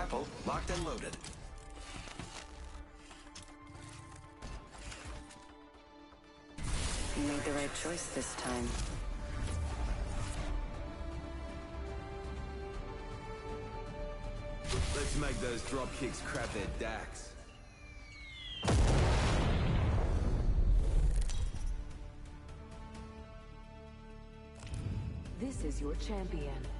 Grapple locked and loaded. You made the right choice this time. Let's make those drop kicks crap their dacks. This is your champion.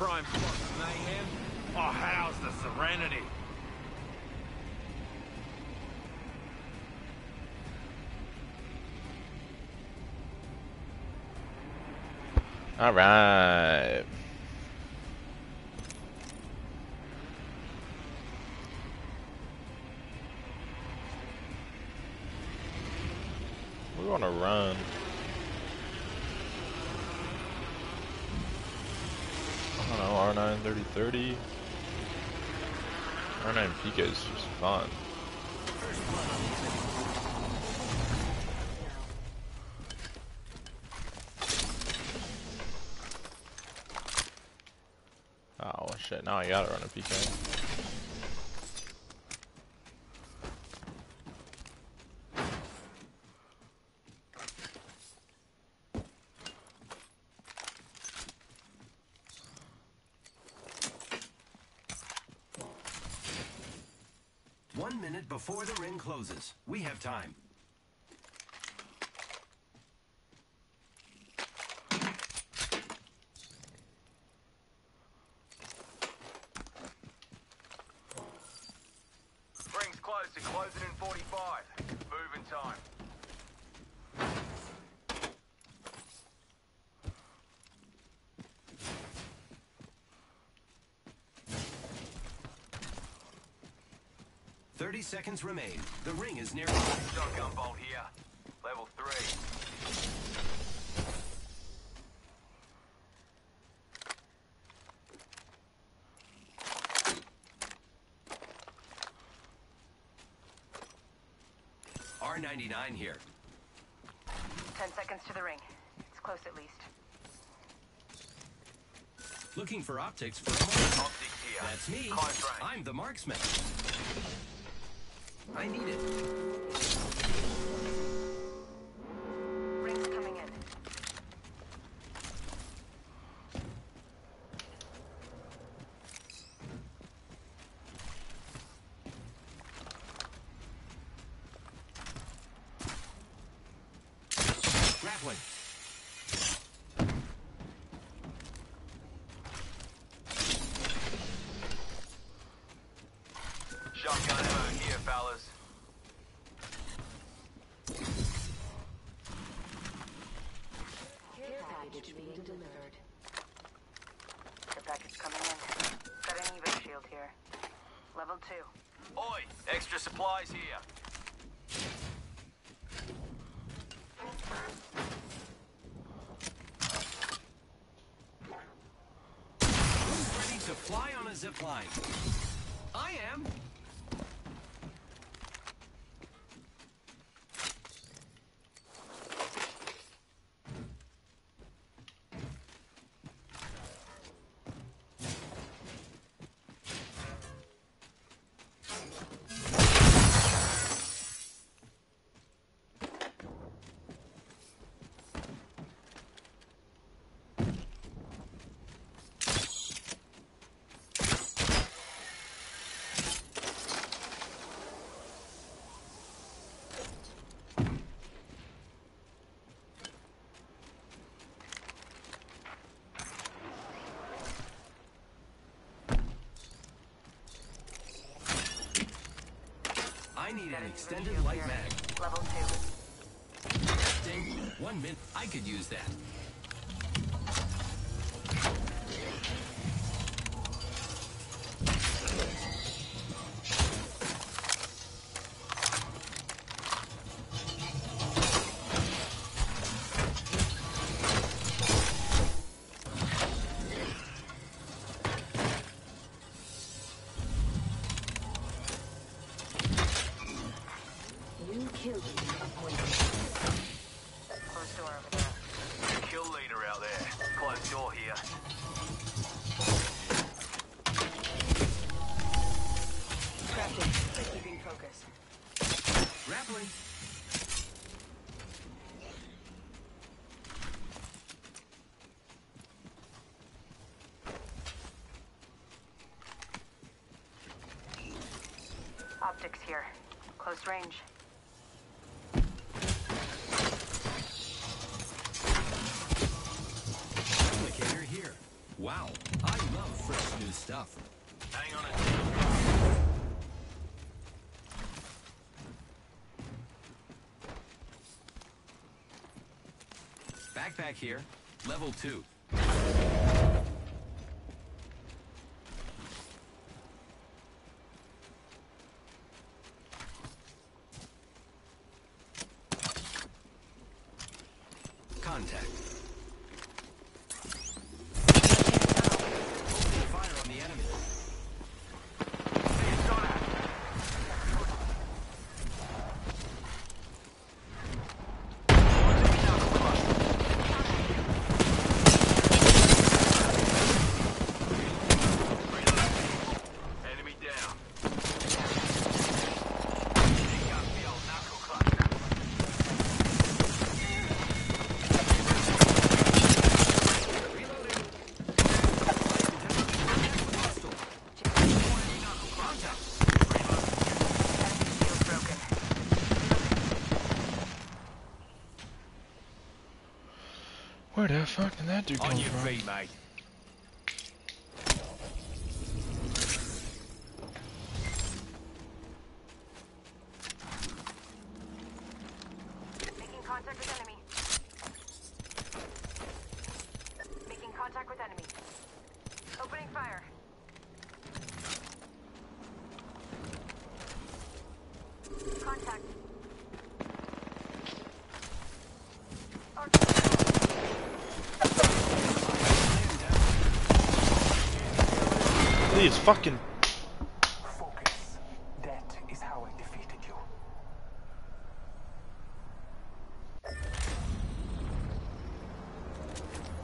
Prime spot for mayhem. Oh, how's the serenity? All right. 30. R9 Pika is just fun. Oh shit, now I gotta run a PK. One minute before the ring closes. We have time. Ring's close to closing in 45. Moving time. Thirty seconds remain. The ring is near. Shotgun bolt here. Level 3. R99 here. Ten seconds to the ring. It's close at least. Looking for optics for a moment. Optics here. That's me. I'm the marksman. I need it. Ring's coming in. Grappling. Shotgun ammo here, fellas. Care package being delivered. The package coming in. Got an Evo shield here. Level two. Oi, extra supplies here. Who's ready to fly on a zip line? I am. I need an extended light mag. Level two. One minute. I could use that. close range. Replicator here. Wow, I love fresh new stuff. Hang on a Backpack here, level two. that dude come On your from? feet, mate. Making contact with enemy. please, fucking. Focus. That is how I defeated you.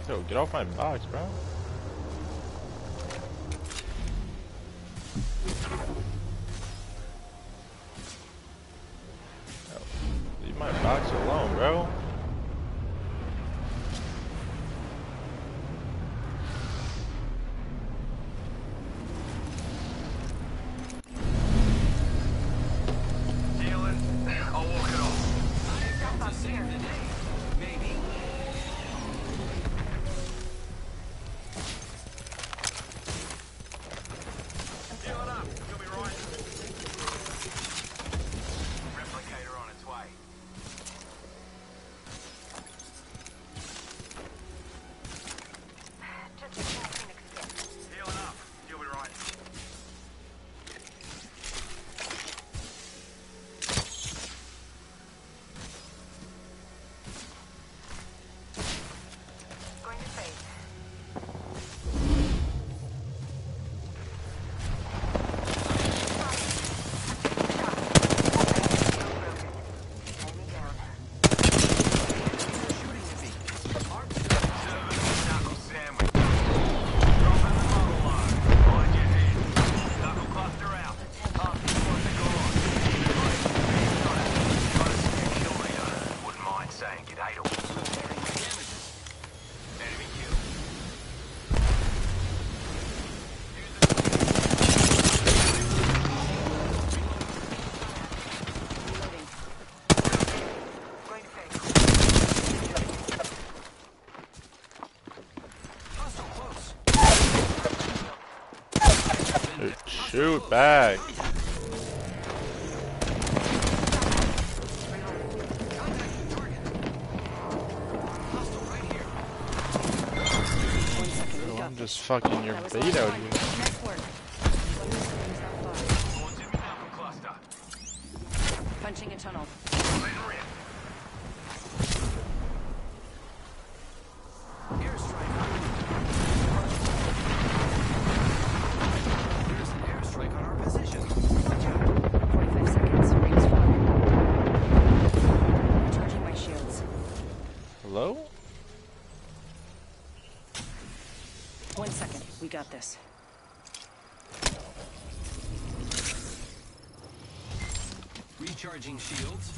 Yo, get off my box, bro. back. I'm just fucking your bait out here. Punching a tunnel. got this. Recharging shields.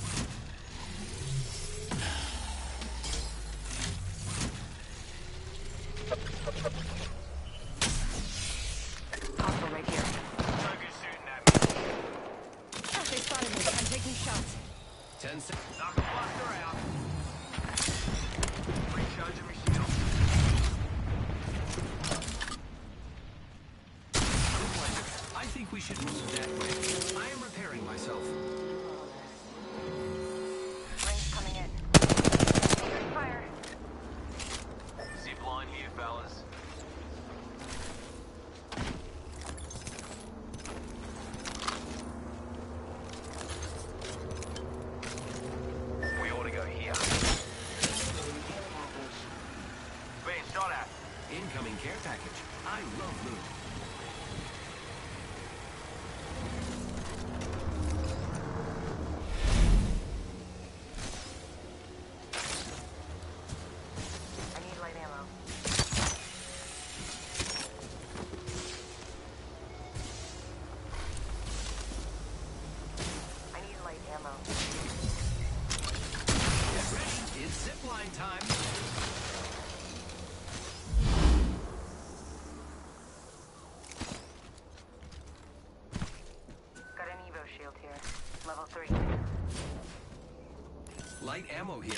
light ammo here.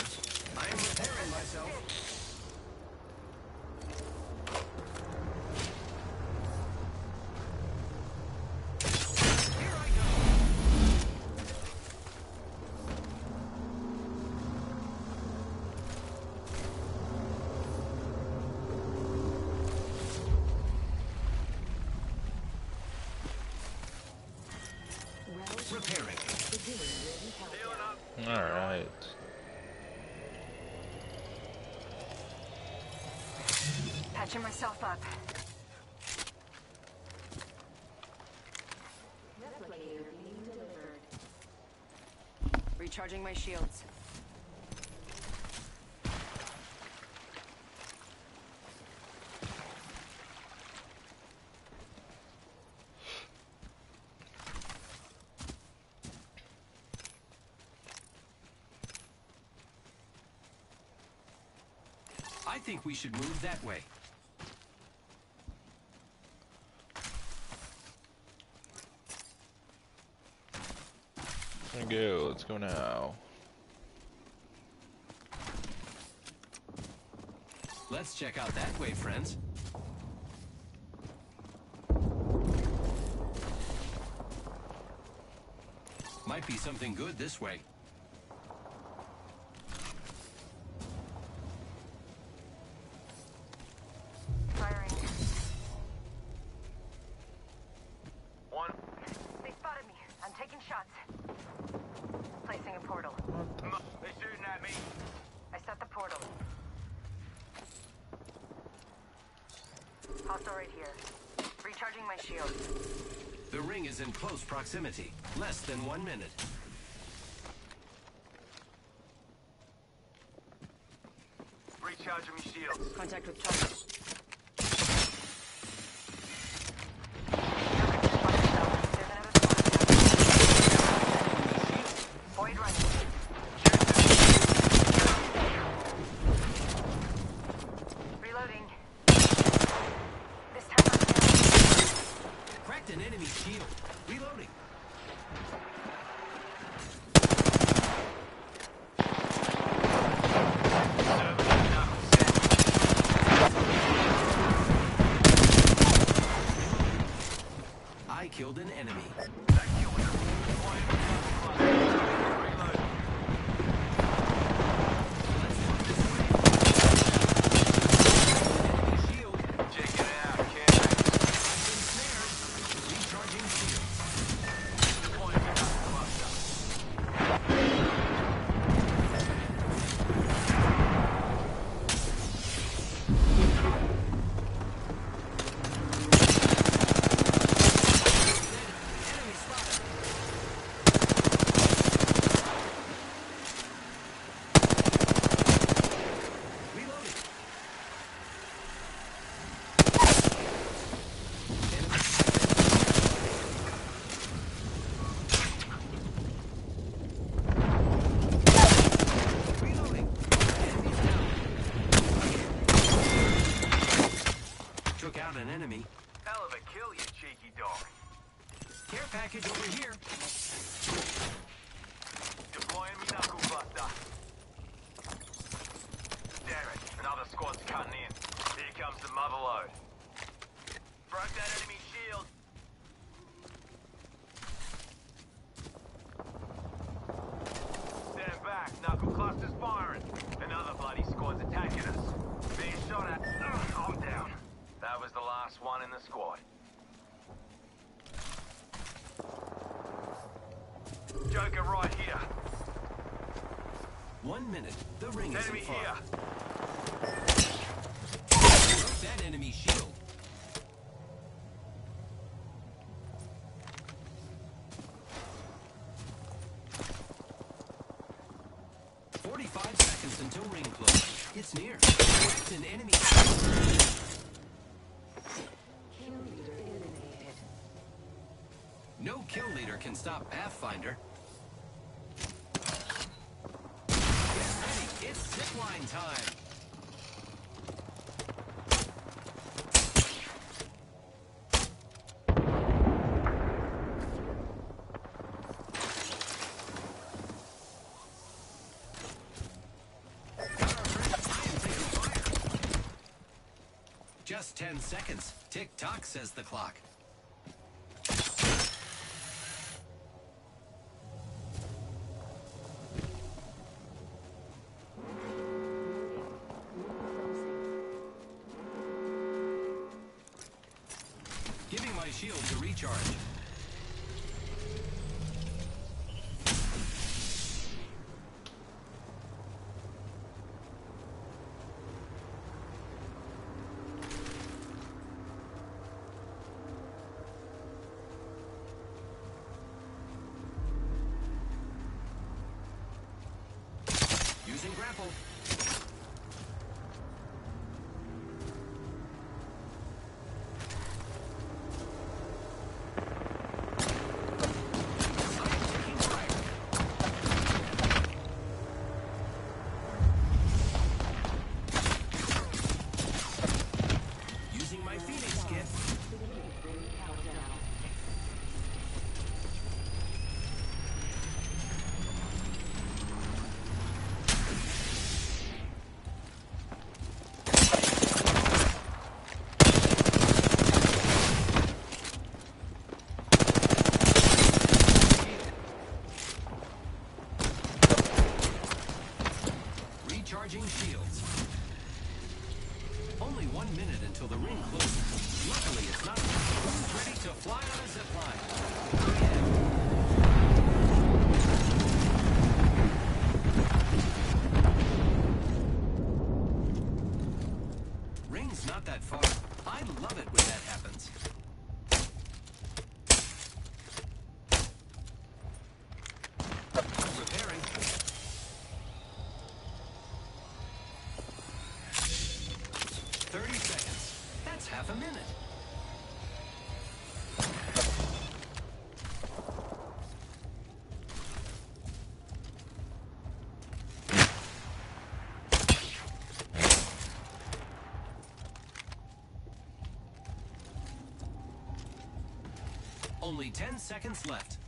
I'm repairing myself. Alright. patching myself up. Recharging my shields. I think we should move that way. go. Let's go now. Let's check out that way, friends. Might be something good this way. proximity. Less than one minute. Recharging shields. Contact with target. The ring isn't Enemy here. Broke that enemy shield. Forty-five seconds until ring close. It's near. Cracked an enemy. Kill leader eliminated. No kill leader can stop Pathfinder. Get zipline time. Just 10 seconds. Tick tock, says the clock. Only ten seconds left.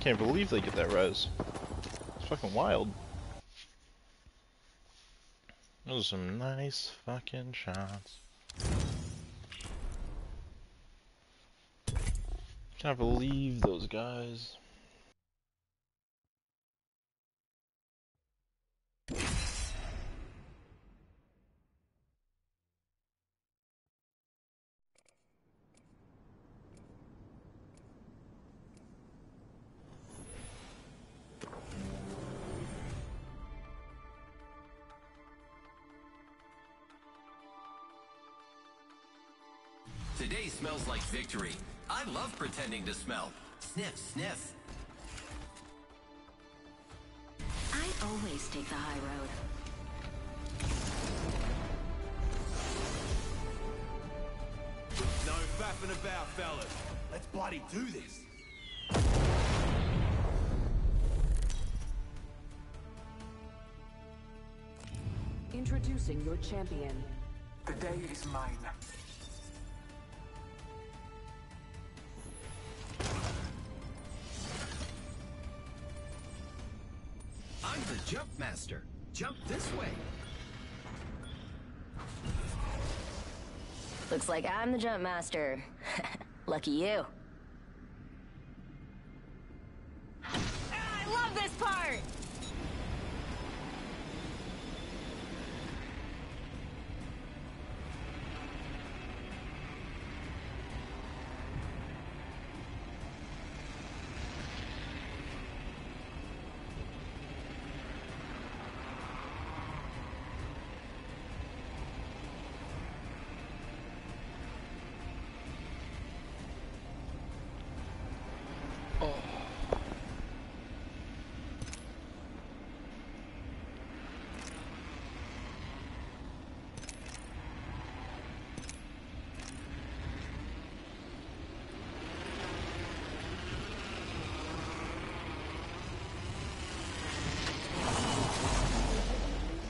Can't believe they get that res. It's fucking wild. Those are some nice fucking shots. Can't believe those guys. Victory. I love pretending to smell. Sniff, sniff. I always take the high road. No faffing about, fellas. Let's bloody do this. Introducing your champion. The day is mine. Jump. Jump this way. Looks like I'm the jump master. Lucky you. I love this part!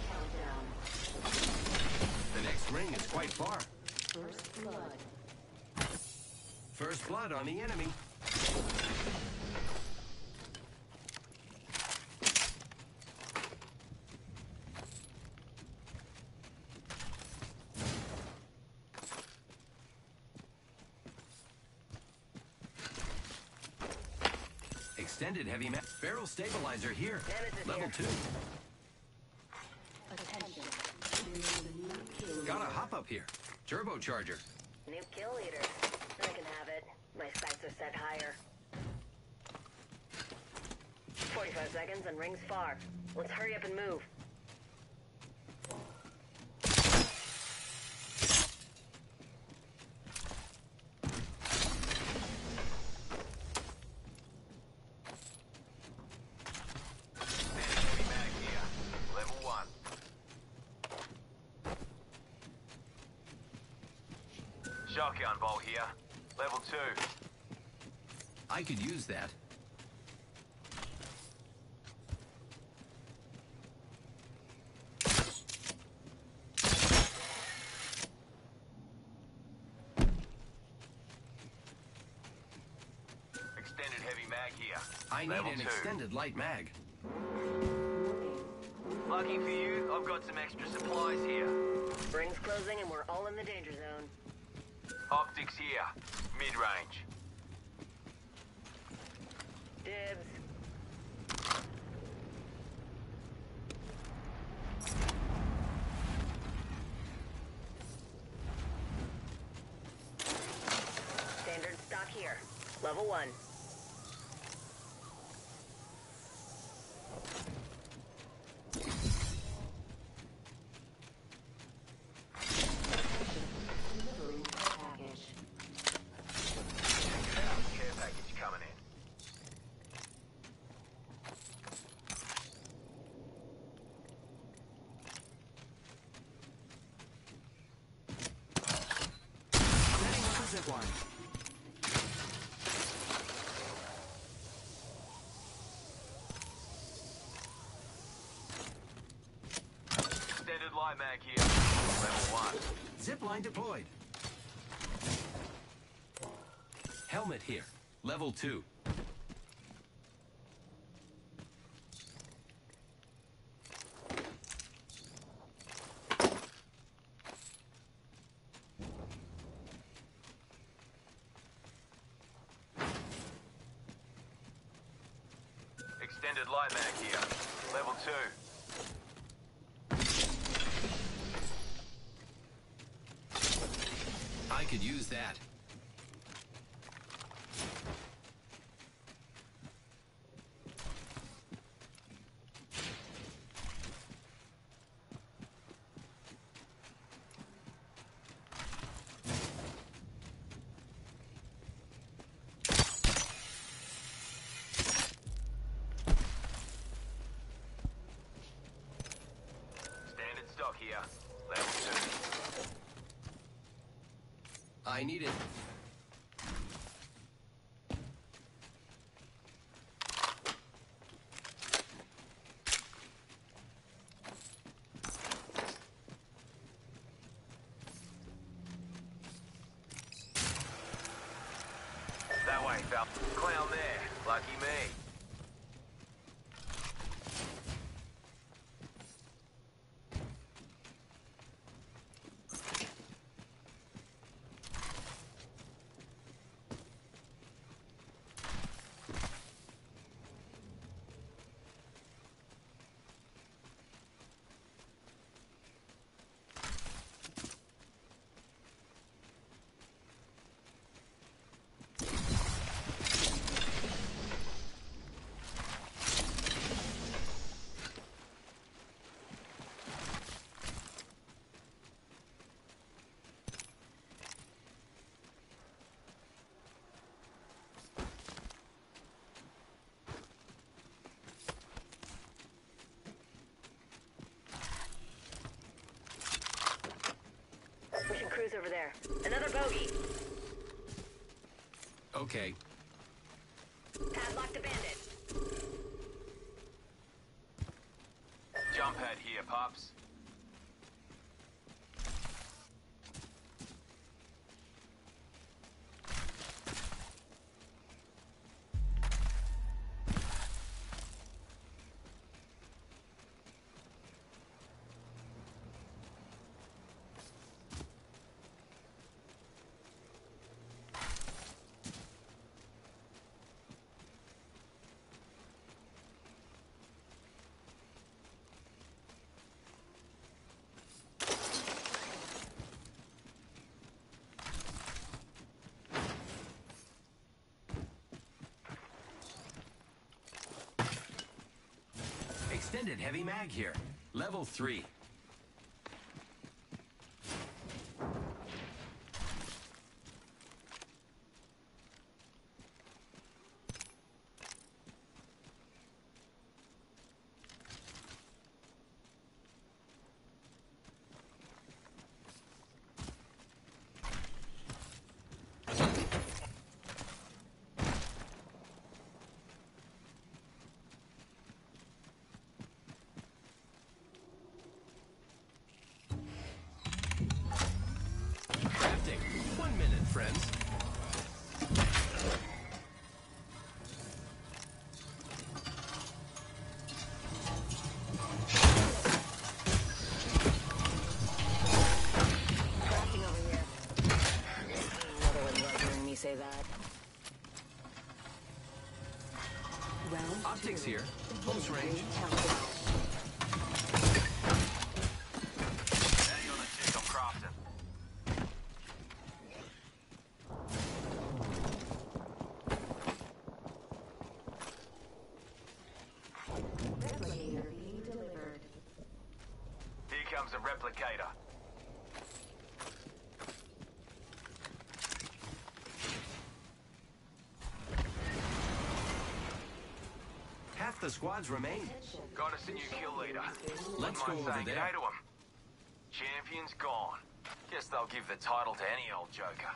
Countdown. The next ring is quite far. First blood. First blood on the enemy. Extended heavy ma- barrel stabilizer here. Level here. two. Attention. There is a new kill. Got a hop up here. Turbocharger. New kill leader. I can have it. My sights are set higher. 45 seconds and rings far. Let's hurry up and move. Shotgun bolt here. Level two. I could use that. Extended heavy mag here. I need Level an two. extended light mag. Lucky for you, I've got some extra supplies here. Rings closing and we're all in the danger zone. Optics here. Mid-range. Dibs. Standard stock here. Level one. Delivering care package. Care package coming in. Setting up a zip line. Mag here. Level one. Zip line deployed. Helmet here. Level two. could use that. Standard stock here. Level 2. I need it. That way, fella. Clown there. Lucky me. Pushing crews over there. Another bogey. Okay. Padlock the bandit. Jump pad here, Pops. Extended heavy mag here. Level 3. Crafting. One minute, friends. Crafting over here. Another one love hearing me say that. Round Optics two. here. Close range. Ring countdown. Now you're on the tick, I'm crafting. Replicator being delivered. Here comes a replicator. Half the squads remain. Got us a new kill leader. Let's go over there. g'day to him. Champion's gone. Guess they'll give the title to any old joker.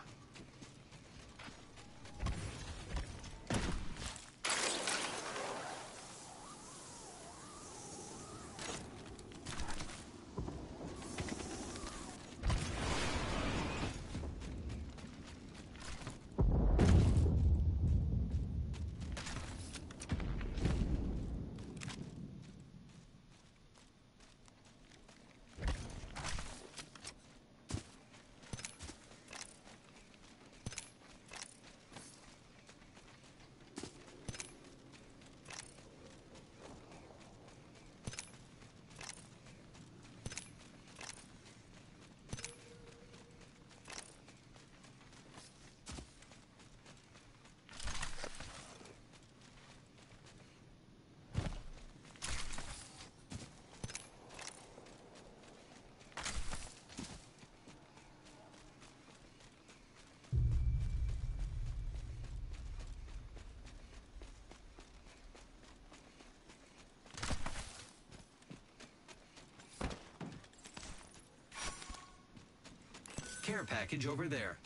Care package over there.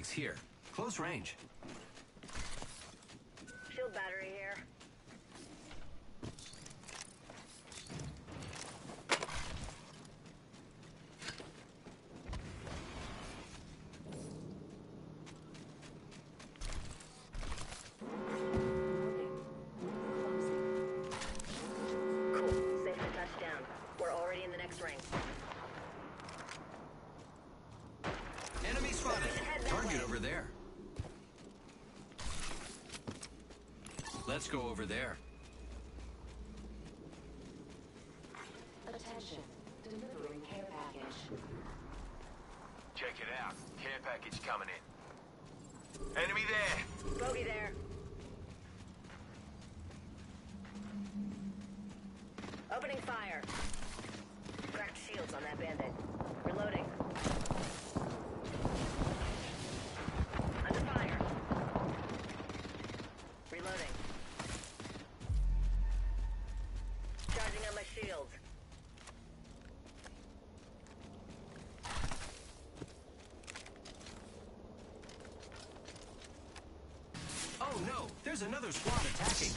Optics here. Close range. There. Attention. Delivering care package. Check it out. Care package coming in. Enemy there. Bogey there. Opening fire. There's another squad attacking.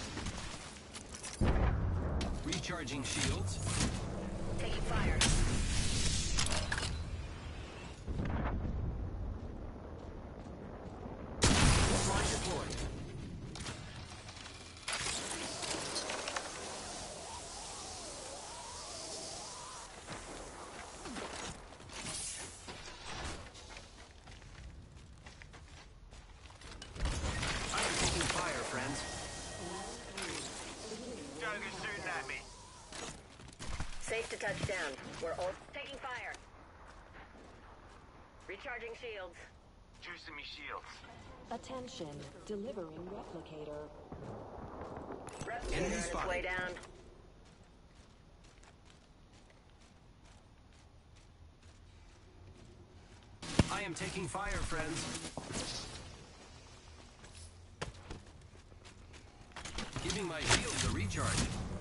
Recharging shields. Taking fire. Line deployed. I'm taking fire, friends. Joker's shooting at me. Safe to touch down. We're all taking fire. Recharging shields. Juicing me shields. Attention. Delivering replicator. Replicator Enemy on way down. I am taking fire, friends. Giving my shields a recharge.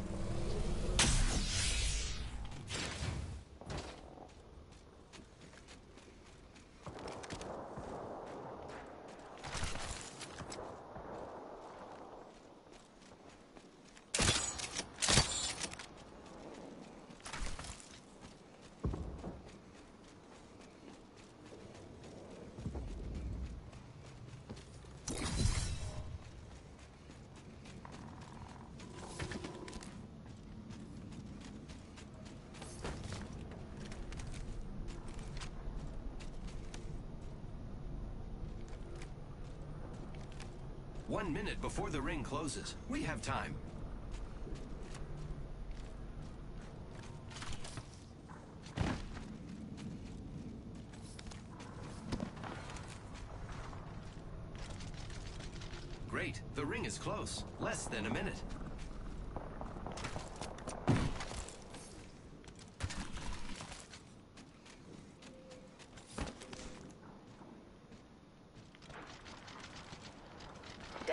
One minute before the ring closes. We have time. Great. The ring is close. Less than a minute.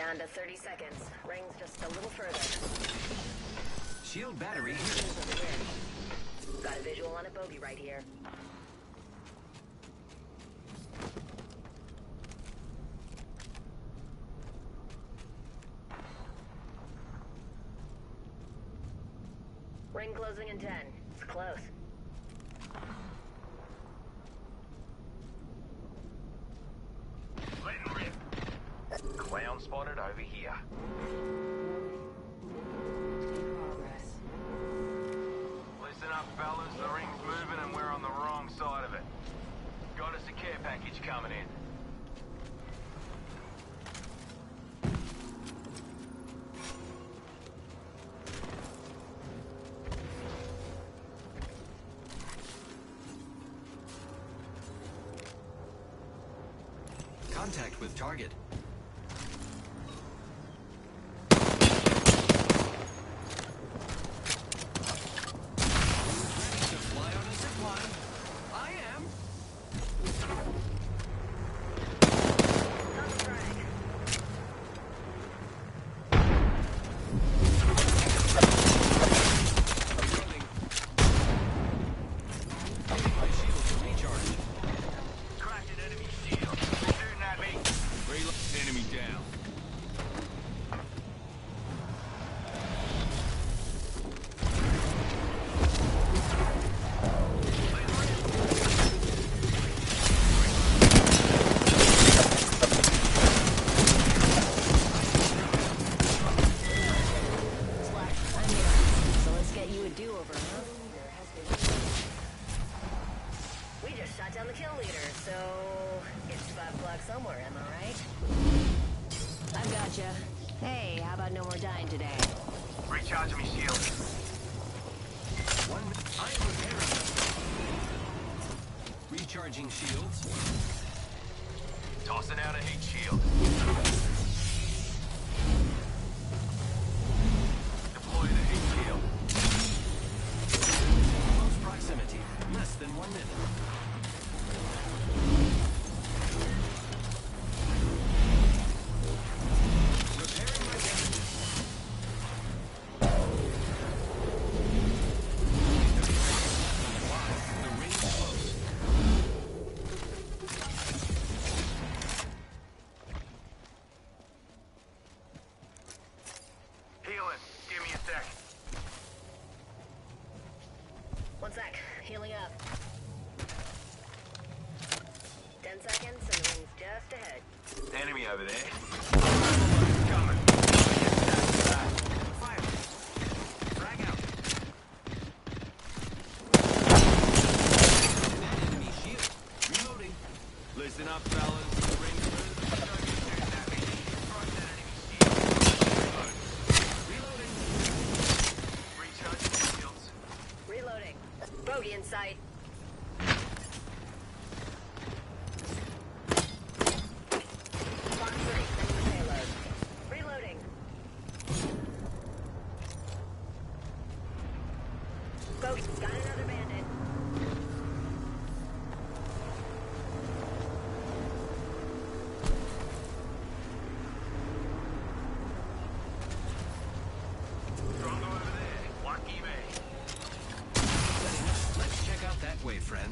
Down to 30 seconds. Rings just a little further. Shield battery. Got a visual on a bogey right here. Ring closing in 10. It's close. Contact with target.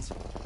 friends.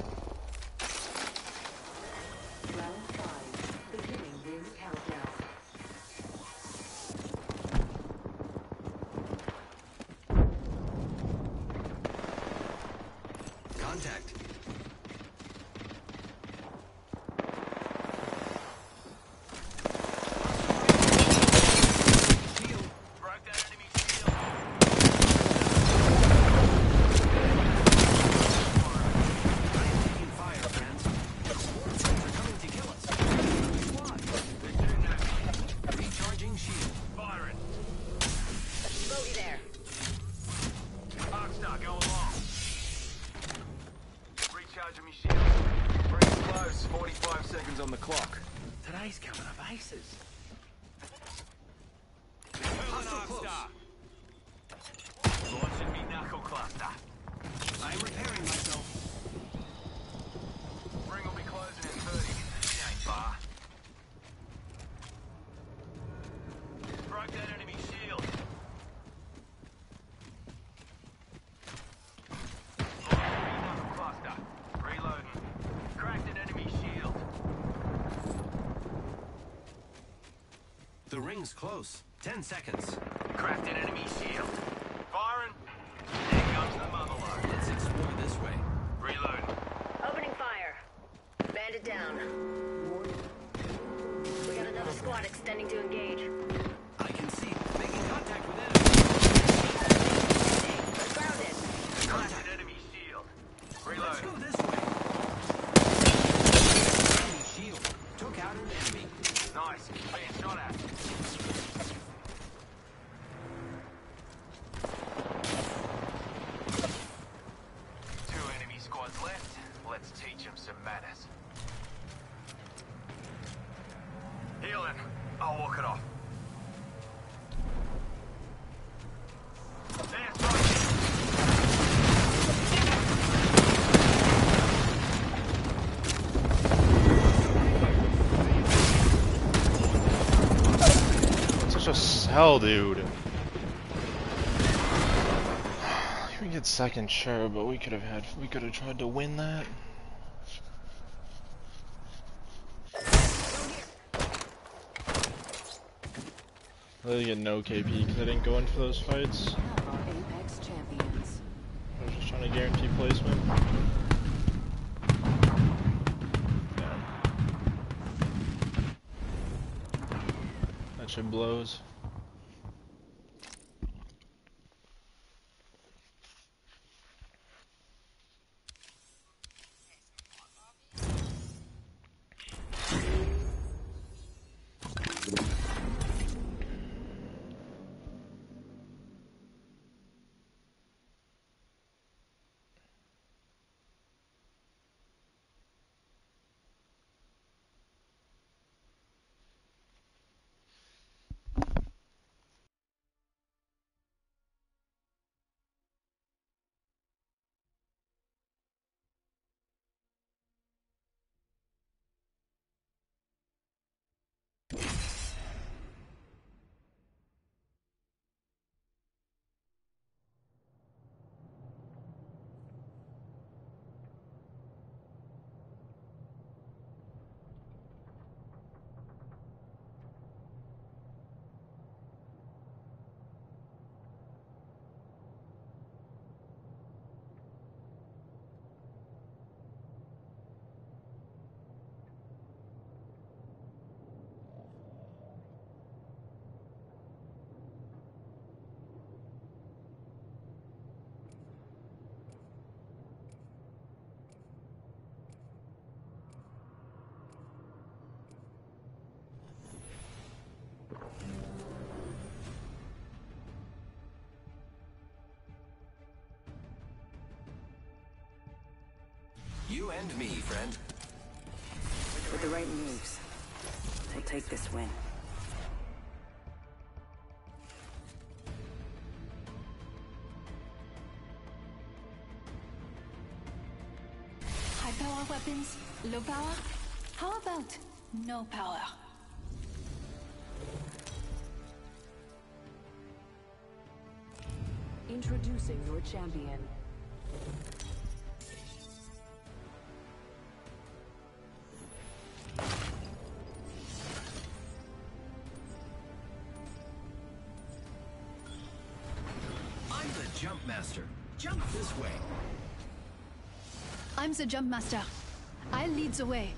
Close. Ten seconds. Cracked an enemy shield. Sell, dude. We get second, sure, but we could have had. We could have tried to win that. They get no KP because I didn't go in for those fights. Our Apex champions. I was just trying to guarantee placement. Damn. That shit blows. And me, friend. With the right moves, we'll take this win. High power weapons, low power? How about no power? Introducing your champion. I'm the jump master. I'll lead the way.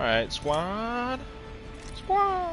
Alright, squad. Squad.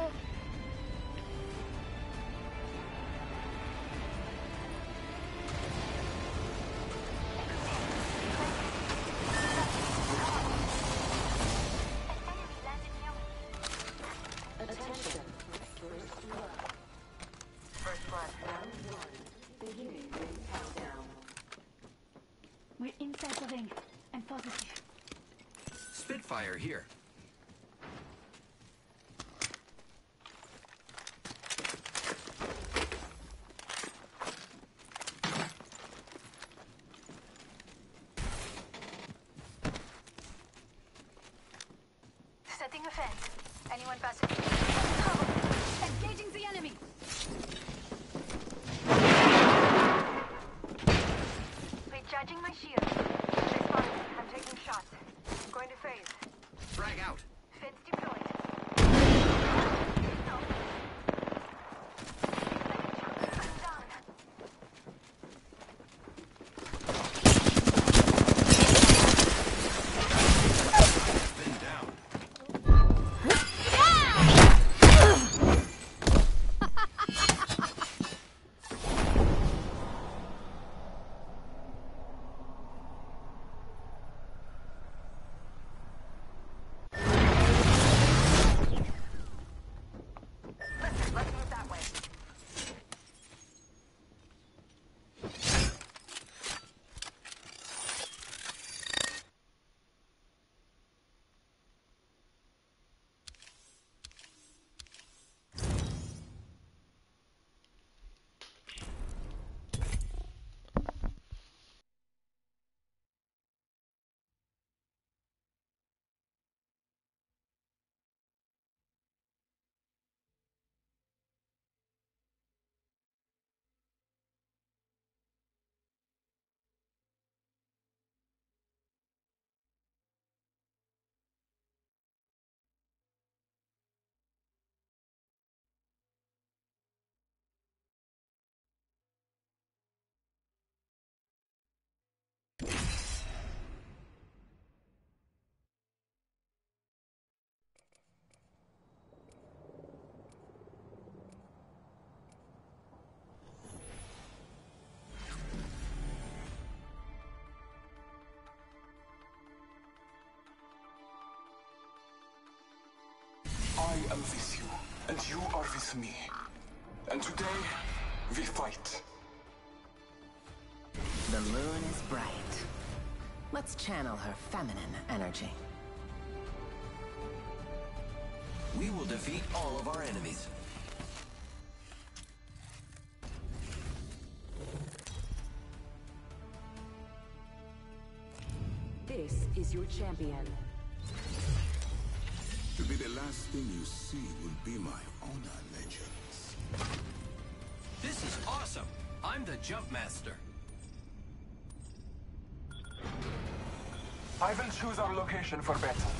I am with you, and you are with me. And today, we fight. The moon is bright. Let's channel her feminine energy. We will defeat all of our enemies. This is your champion. To be the last thing you see will be my honor, legends. This is awesome. I'm the jump master. I will choose our location for battle.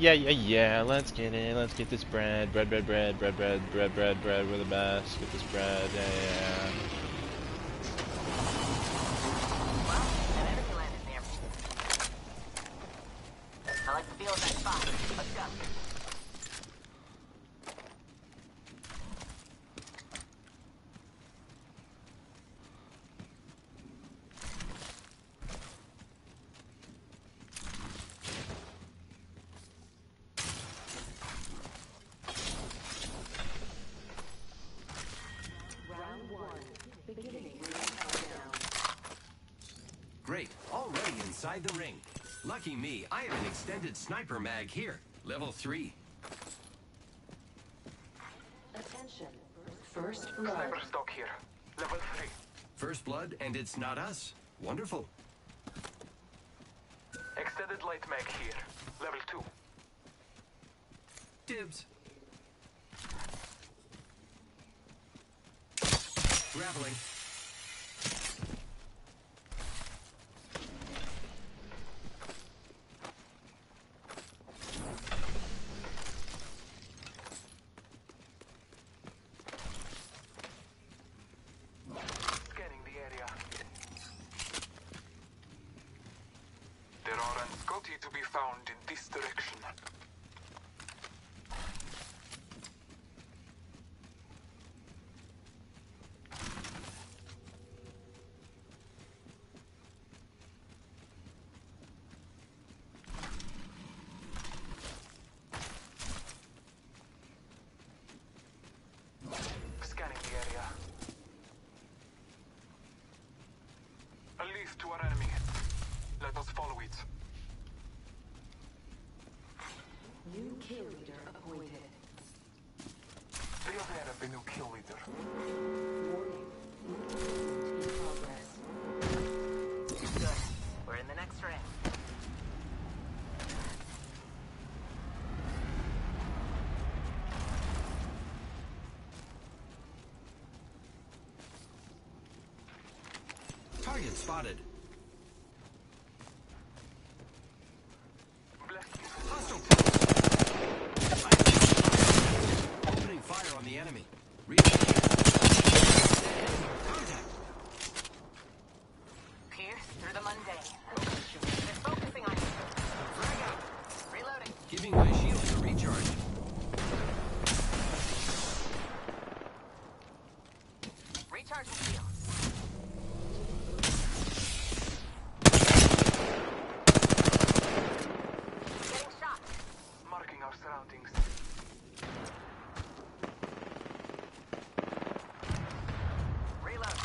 Yeah, yeah, yeah. Let's get it. Let's get this bread. Bread, bread, bread, bread, bread, bread, bread, bread. We're the best. Get this bread. Yeah, yeah. yeah. Well, that enemy landed near me. I like the feel of that spot. Let's go. Round one. Beginning ring countdown. Great. Already inside the ring. Lucky me, I have an extended sniper mag here. Level 3. Attention. First blood. Sniper stock here. Level 3. First blood, and it's not us. Wonderful. Extended light mag here. Level 2. Dibs. Grappling. Scanning the area. There are Anscoti to be found in this direction. Scanning the area. To our enemy. Let us follow it. New kill leader appointed. Target spotted. Bless you. Hostile Opening fire on the enemy. Reload. Contact. Pierce through the mundane. They're focusing on you. Frag out. Reloading. Giving my shields a recharge. Recharging shield. Getting shot. Marking our surroundings. Reload.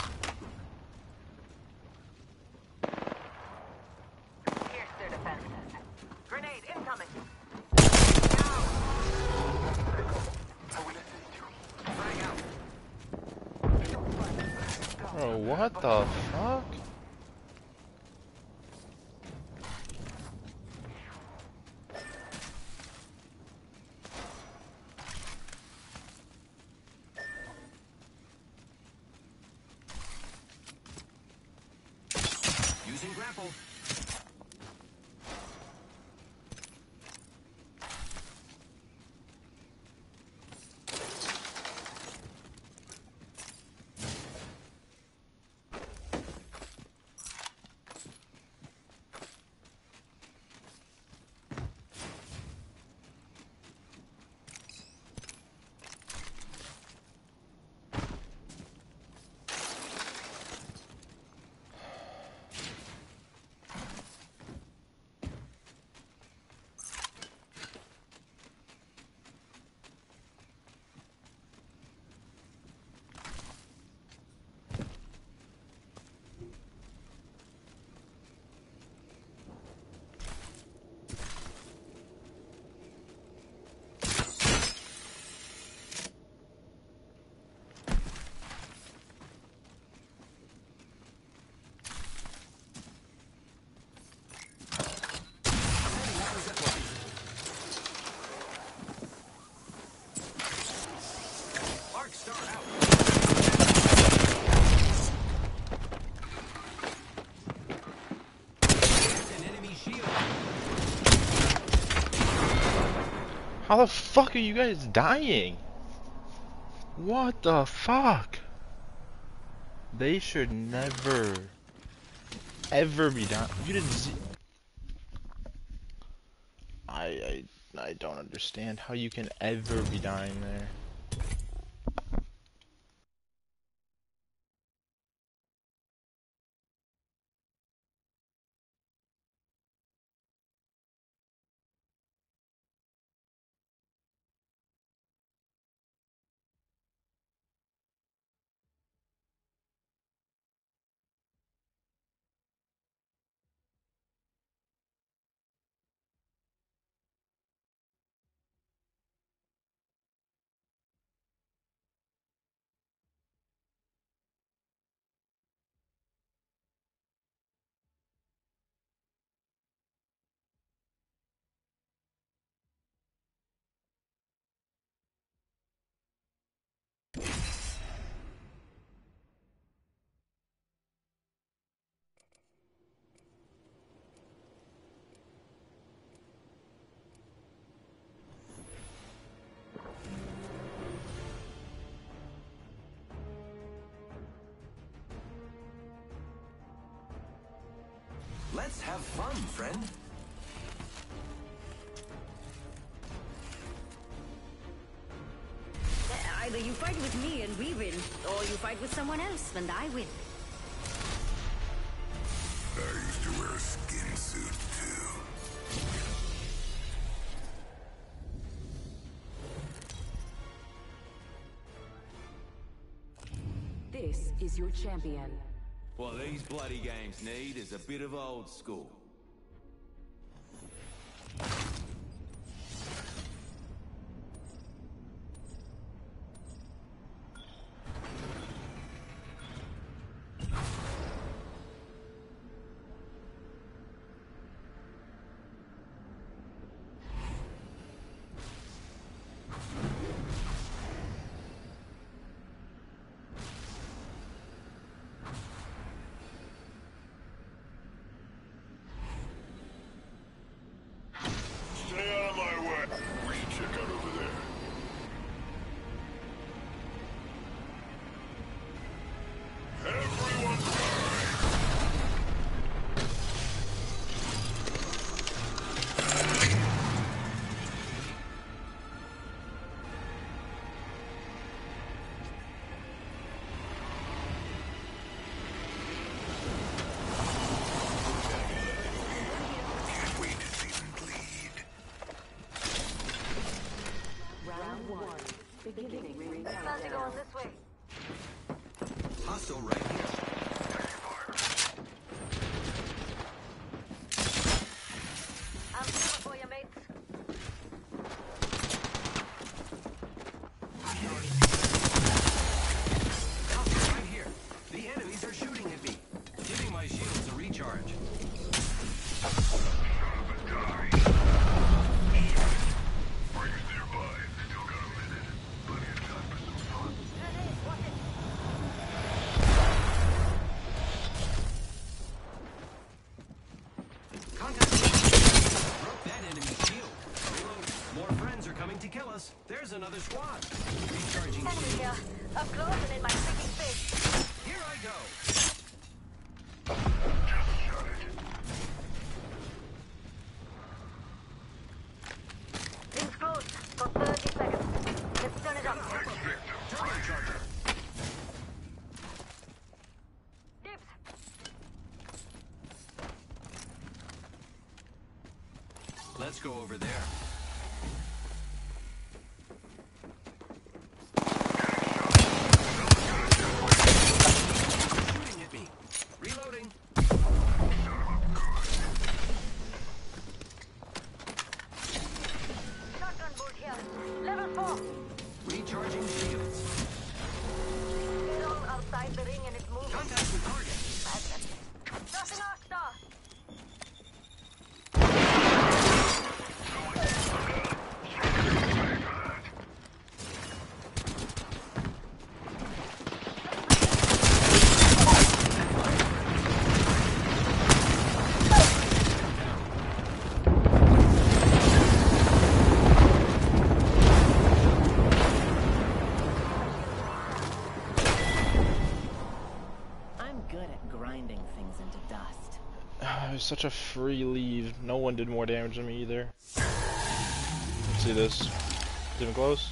Pierce their defenses. Grenade incoming. Down. I will assist you. Frag out. Bro, what the fuck are you guys dying? What the fuck? They should never, ever be dying. You didn't see. I, I, I don't understand how you can ever be dying there. Let's have fun, friend. Uh, either you fight with me and we win, or you fight with someone else and I win. I used to wear a skin suit too. This is your champion. What these bloody games need is a bit of old school. Go over there. Such a free leave. No one did more damage than me either. Let's see this. Is Even close?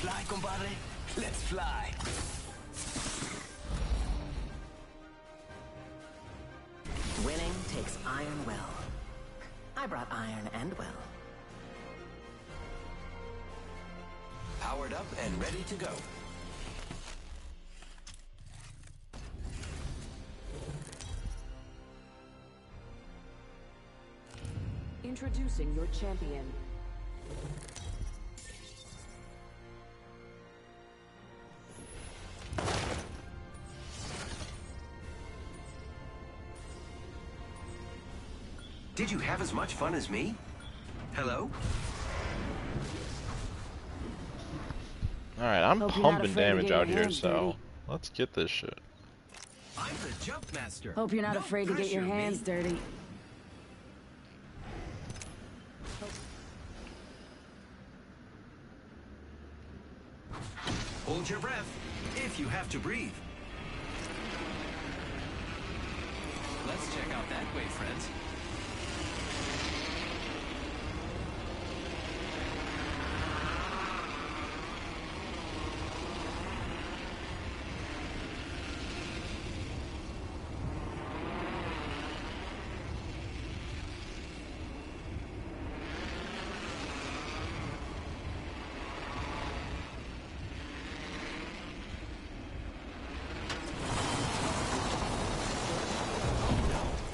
Fly, compadre? Let's fly. Winning takes iron will. I brought iron and will. Powered up and ready to go. Introducing your champion. As much fun as me? Hello? Alright, I'm Hope pumping damage out here, hands so dirty. let's get this shit. I'm the jump master. Hope you're not No afraid to get your pressure, me. hands dirty. Hold your breath if you have to breathe. Let's check out that way, friends.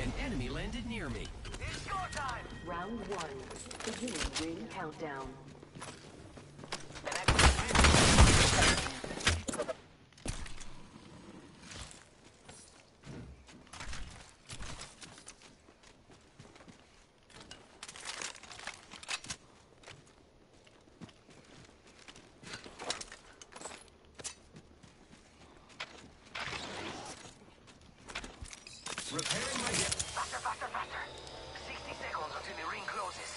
An enemy landed near me. It's go time. Round one. Beginning countdown. Repairing my hip. Faster, faster, faster. 60 seconds until the ring closes.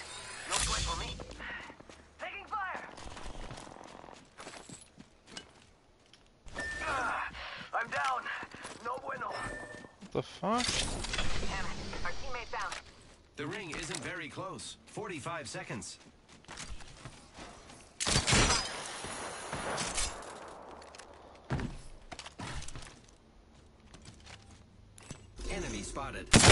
No sweat for me. Taking fire. Ah, I'm down. No bueno. What the fuck? Damn it. Our teammate down. The ring isn't very close. 45 seconds. Enemy spotted.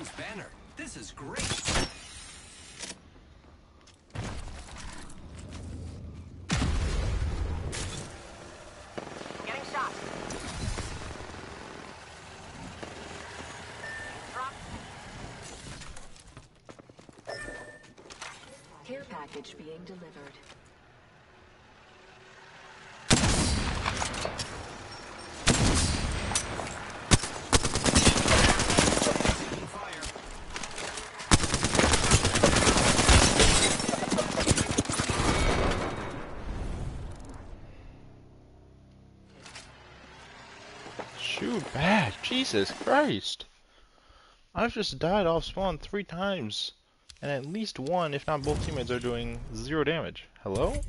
Friend's banner. This is great. Getting shot. Drop. Care package being delivered. Jesus Christ. I've just died off spawn three times. And at least one, if not both teammates, are doing zero damage. Hello?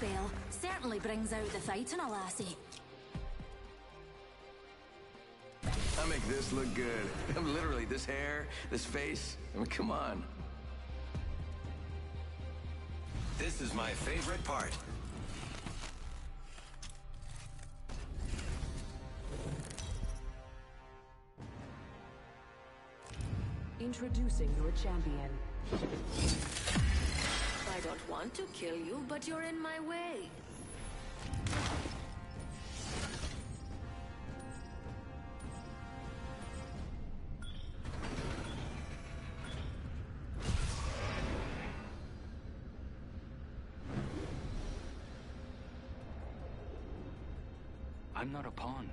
Spell certainly brings out the fight in a lassie. I make this look good. I'm literally this hair, this face. I mean, come on. This is my favorite part. Introducing your champion. I don't want to kill you, but you're in my way. I'm not a pawn.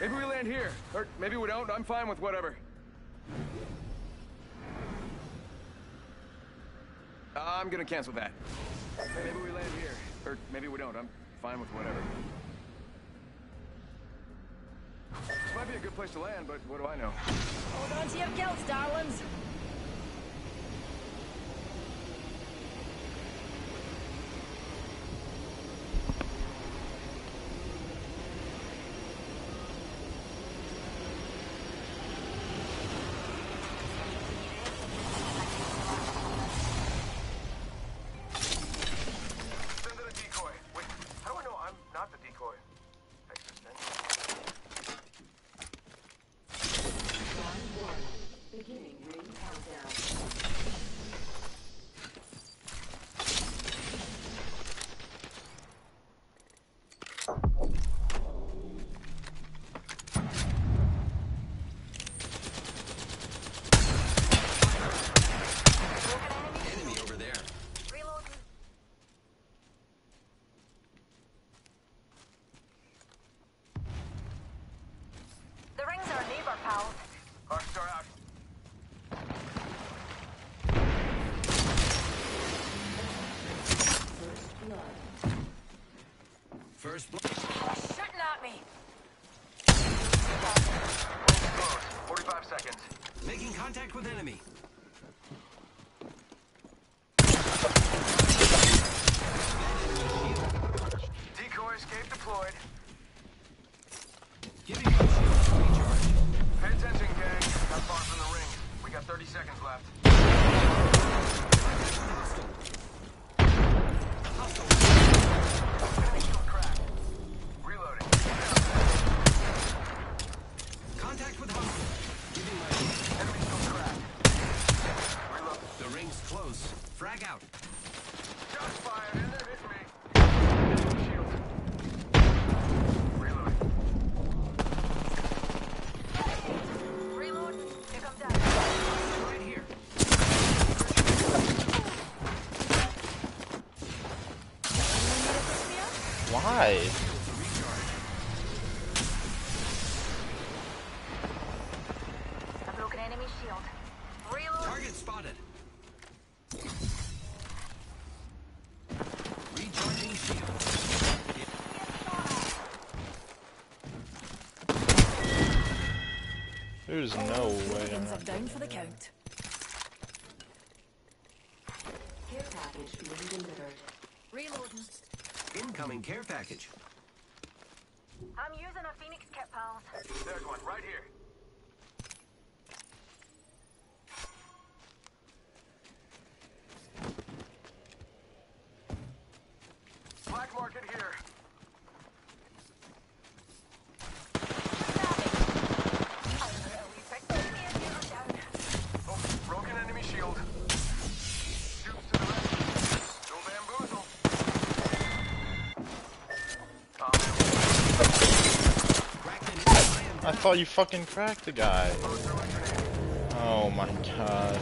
Maybe we land here. Or maybe we don't. I'm fine with whatever. Uh, I'm gonna cancel that. Maybe we land here. Or maybe we don't. I'm fine with whatever. This might be a good place to land, but what do I know? Hold on to your kilts, darlings. There's no way. I'm Ends not down for the count. Care package being delivered. Reloading. Incoming care package. I'm using a Phoenix kit, pals. There's one right here. Black market here. Oh, broken enemy shield. Shoots to the left. No bamboozle. I thought oh, you fucking cracked the guy. Oh my god.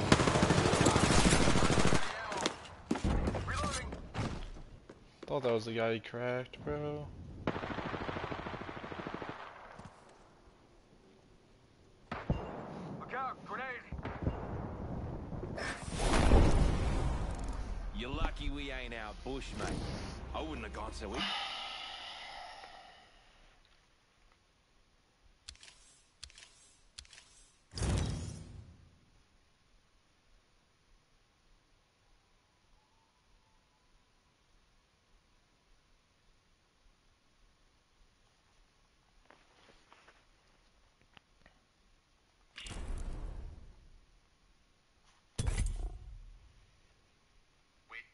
Thought that was the guy he cracked, bro. Look out, grenade. You're lucky we ain't out bush, mate. I wouldn't have gone so easy.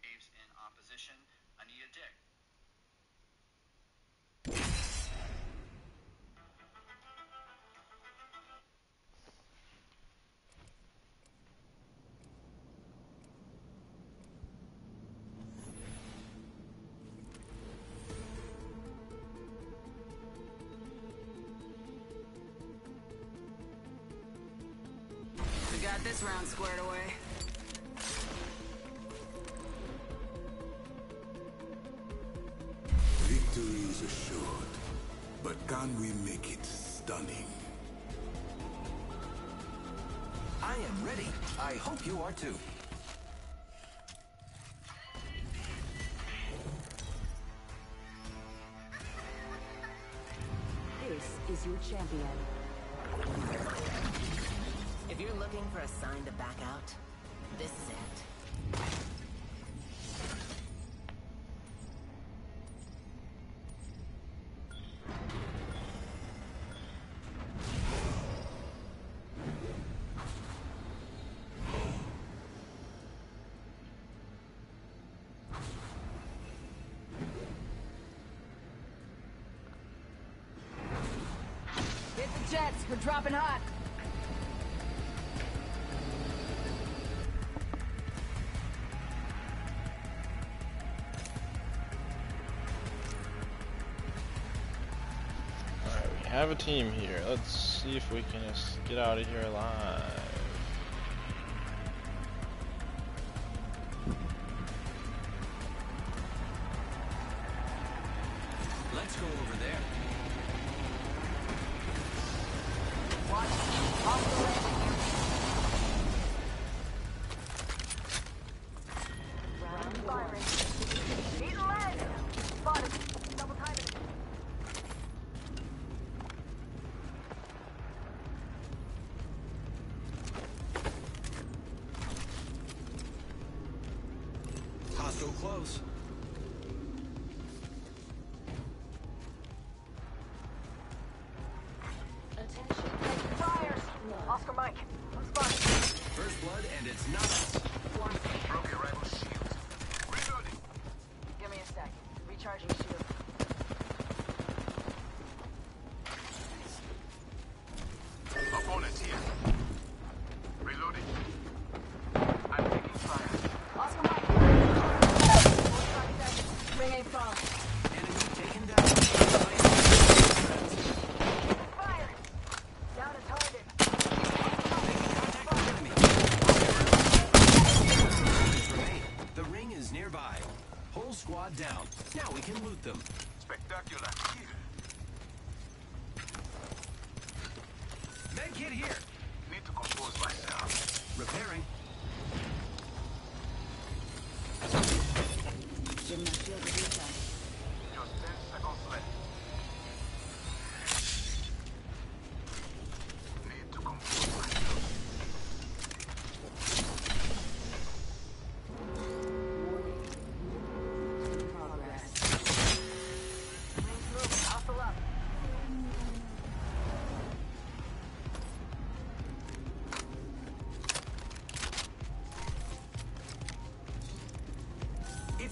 Waves in opposition. Anita Dick. Got this round squared away. Can we make it stunning? I am ready. I hope you are too. This is your champion. If you're looking for a sign to back out, this is it. Jets. We're dropping hot. Alright, we have a team here. Let's see if we can just get out of here alive.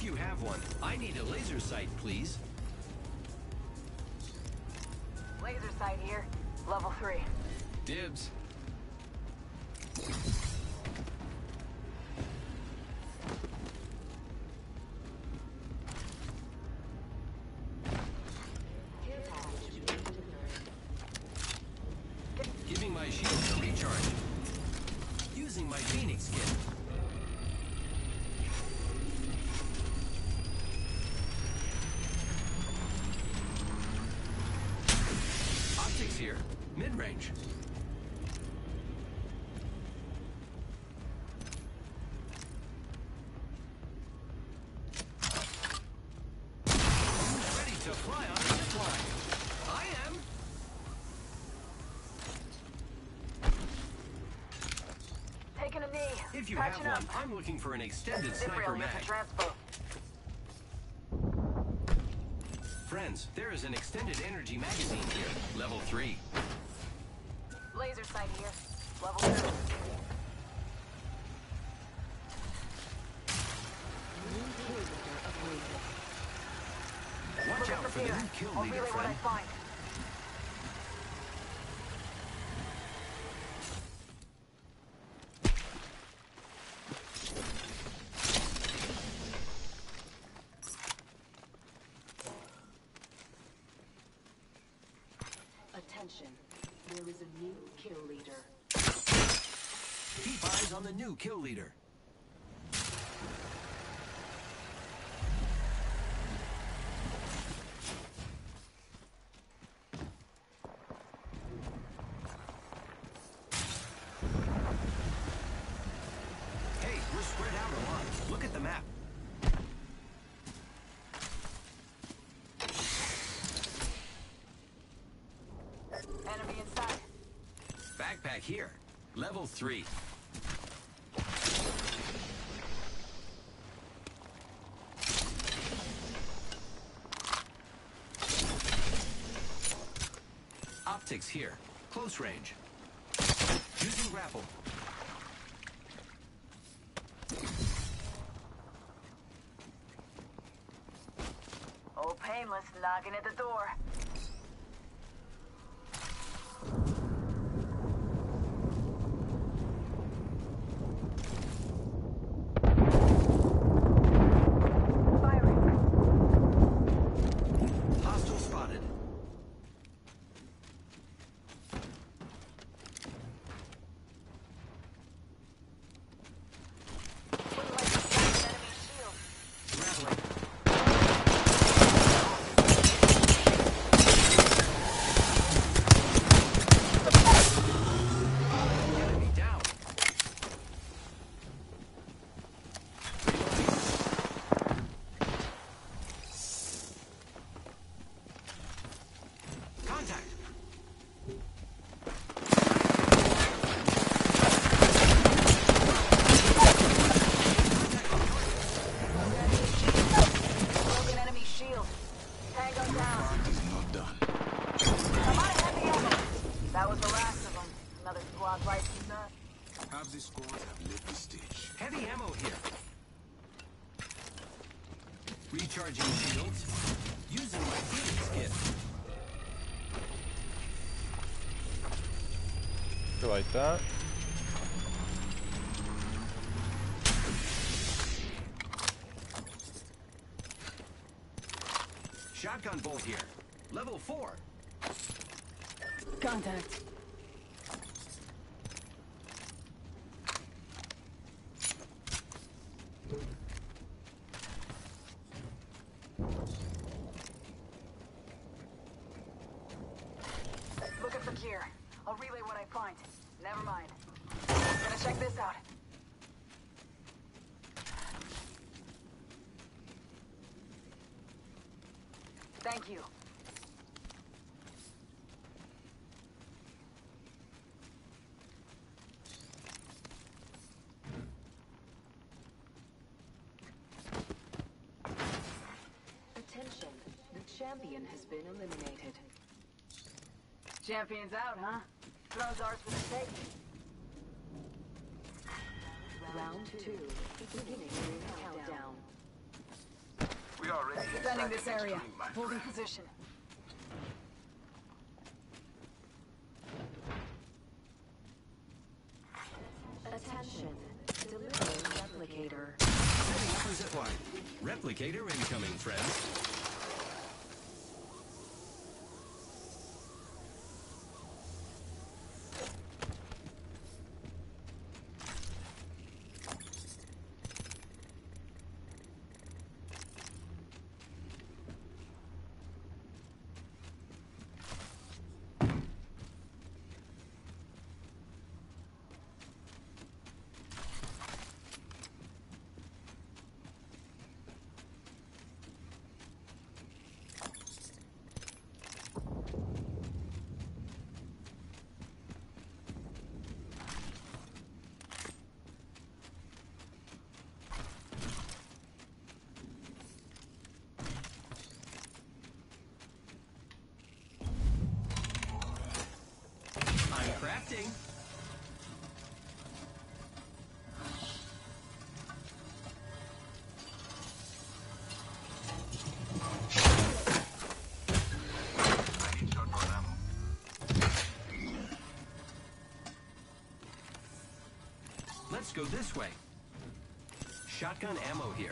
If you have one, I need a laser sight, please. Laser sight here. Level 3. Dibs. You Patching have up. one, I'm looking for an extended sniper mag. Friends, there is an extended energy magazine here. Level 3. Laser sight here. Level 2. Watch out for the new kill I'll leader, relay what I friend. Attention. There is a new kill leader. Keep eyes on the new kill leader. Hey, we're spread out a lot. Look at the map. Enemy inside. Backpack here. Level 3. Optics here. Close range. Using grapple. Old Painless knocking at the door. Hostile spotted. Rattling. Enemy down. Contact. Broken enemy shield. Tango down. Is not done. I'm out of heavy ammo. That was the last of them. Another squad right from that. Half the squad have left the stage. Heavy ammo here. Recharging shields. Using my Phoenix kit. You like that? Shotgun bolt here. Level 4. Contact. champion has been eliminated. Champion's out, huh? Throws ours for the taking. Round two, beginning countdown. We are ready. Defending this area. Holding position. Crafting. Let's go this way. Shotgun ammo here.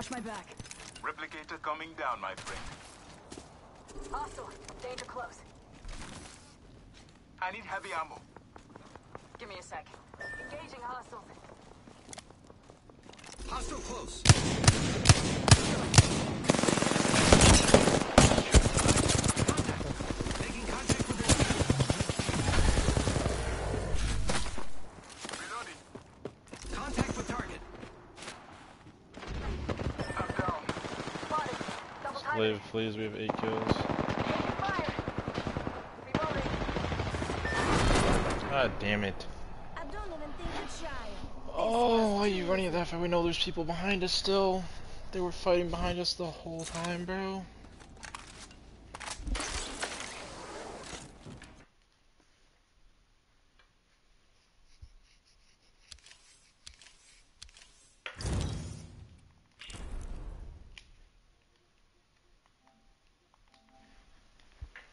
Watch my back. Replicator coming down, my friend. Hostile. Danger close. I need heavy God damn it. I don't even think it's shy. Oh, why are you running that far? We know there's people behind us still. They were fighting behind us the whole time, bro.